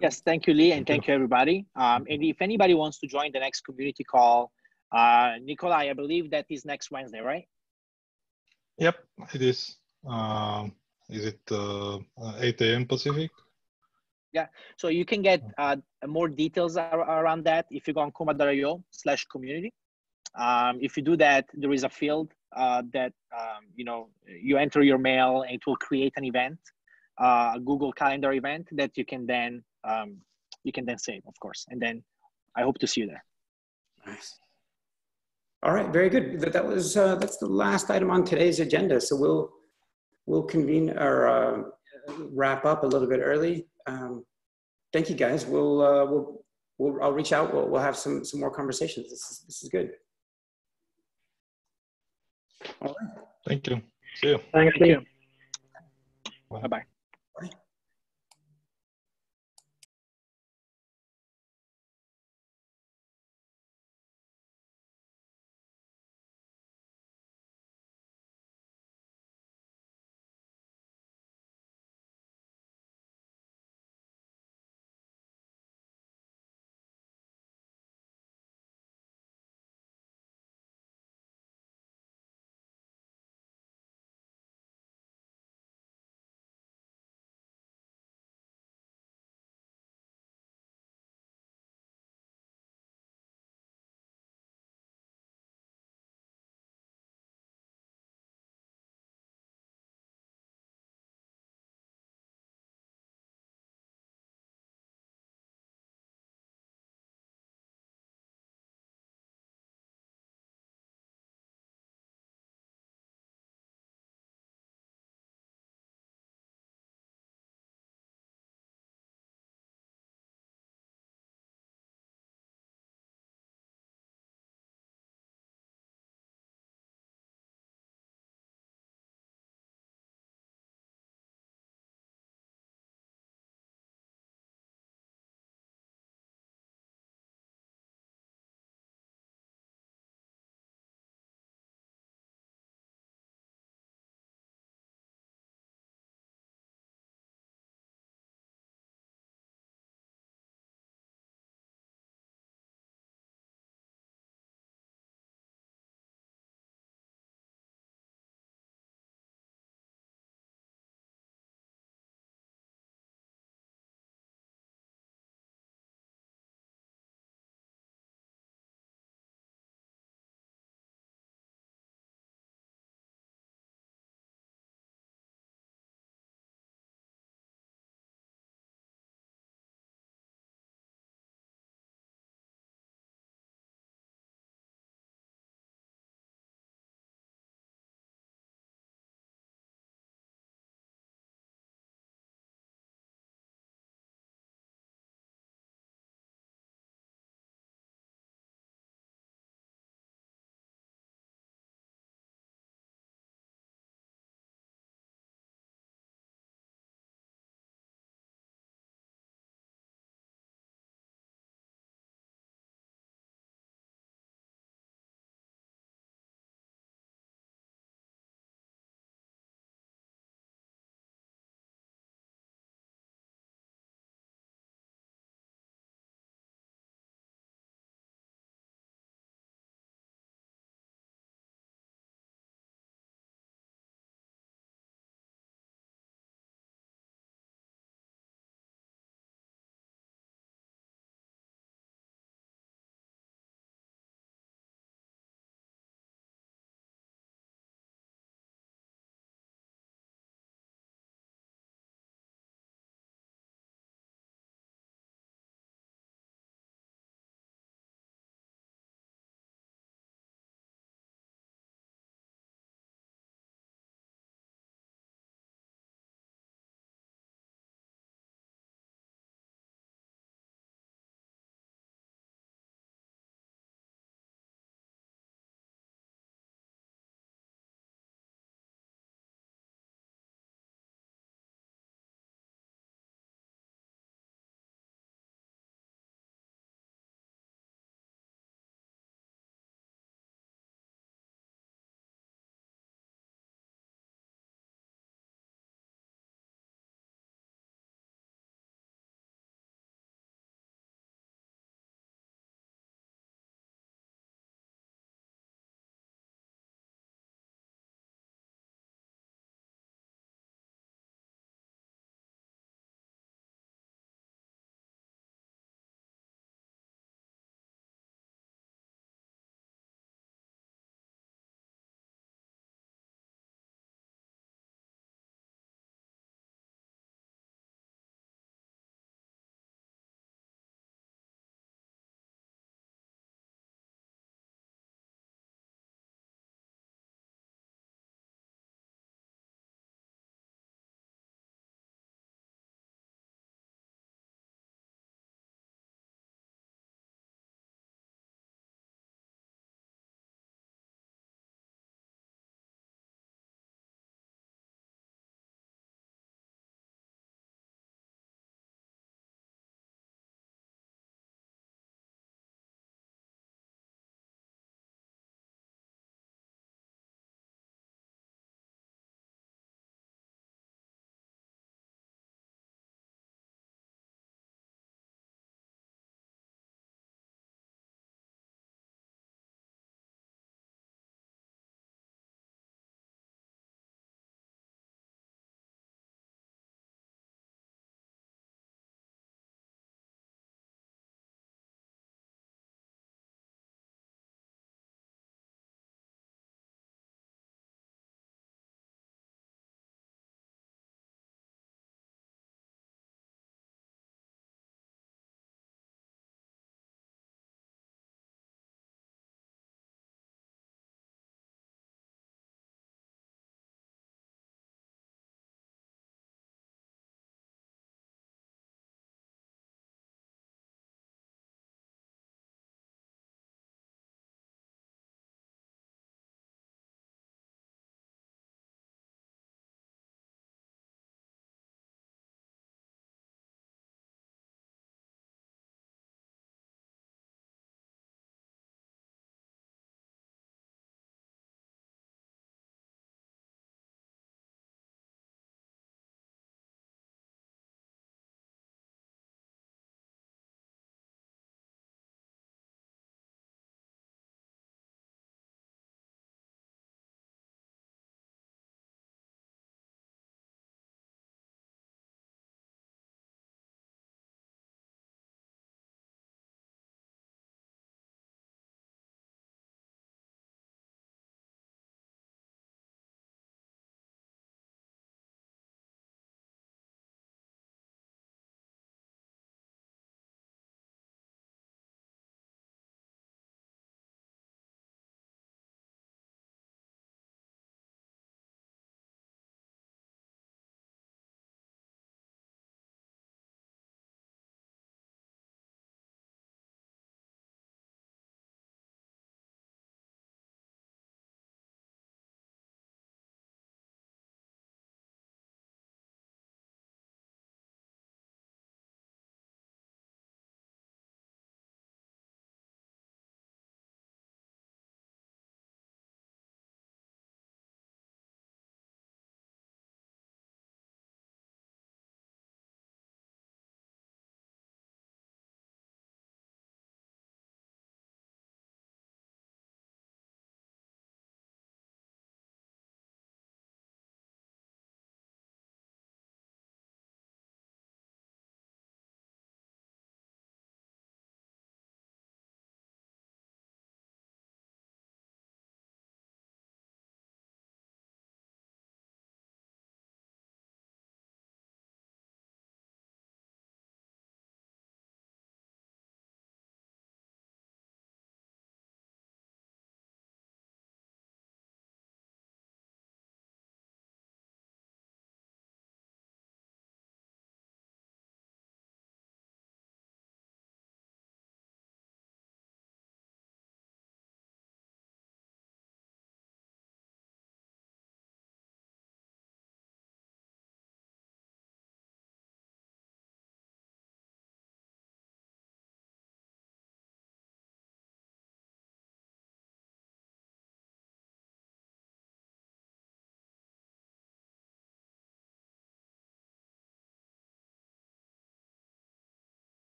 Yes, thank you, Lee, and thank you, everybody. Um, and if anybody wants to join the next community call, uh, Nikolai, I believe that is next Wednesday, right? Yep, it is. Um, is it uh, 8 a.m. Pacific? Yeah, so you can get uh, more details around that if you go on kuma.io slash community. Um, if you do that, there is a field uh, that, um, you know, you enter your mail and it will create an event, uh, a Google Calendar event that you can then, um, you can then save, of course. And then I hope to see you there. Nice. All right, very good. That, that was, uh, that's the last item on today's agenda. So we'll, we'll convene or uh, wrap up a little bit early um, thank you guys. We'll, uh, we'll, we'll, I'll reach out. We'll, we'll have some, some more conversations. This is, this is good. All right. Thank you. See you. Thank you. Bye-bye.